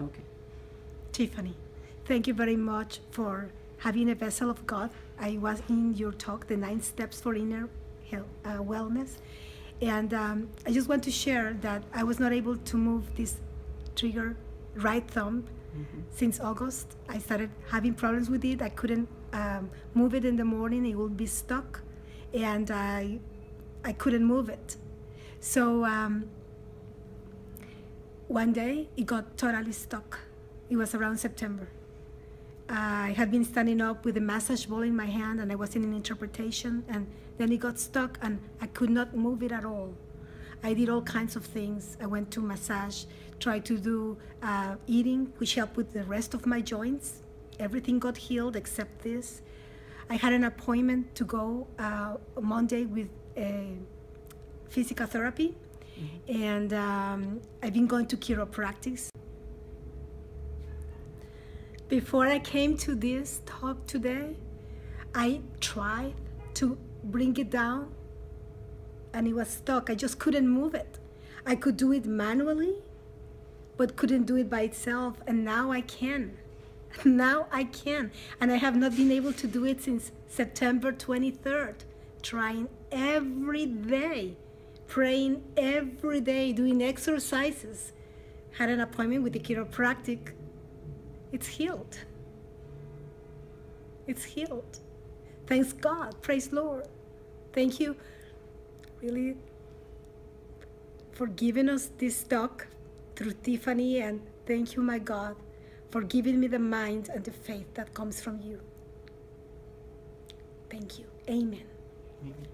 Okay. Tyffany, thank you very much for having a vessel of God. I was in your talk, the nine steps for inner health, uh, wellness, and um, I just want to share that I was not able to move this trigger right thumb since August. I started having problems with it. I couldn't um, move it in the morning; it would be stuck, and I I couldn't move it. So um, one day it got totally stuck. It was around September. I had been standing up with a massage ball in my hand and I was in an interpretation and then it got stuck and I could not move it at all. I did all kinds of things. I went to massage, tried to do uh, eating, which helped with the rest of my joints. Everything got healed except this. I had an appointment to go uh, Monday with a physical therapy, and um, I've been going to chiropractics. Before I came to this talk today, I tried to bring it down and it was stuck. I just couldn't move it. I could do it manually, but couldn't do it by itself. And now I can. Now I can. And I have not been able to do it since September 23rd, trying every day, praying every day, doing exercises. Had an appointment with the chiropractic. It's healed. It's healed. Thanks God. Praise Lord. Thank you really for giving us this talk through Tyffany and thank you my God for giving me the mind and the faith that comes from you. Thank you. Amen. Amen.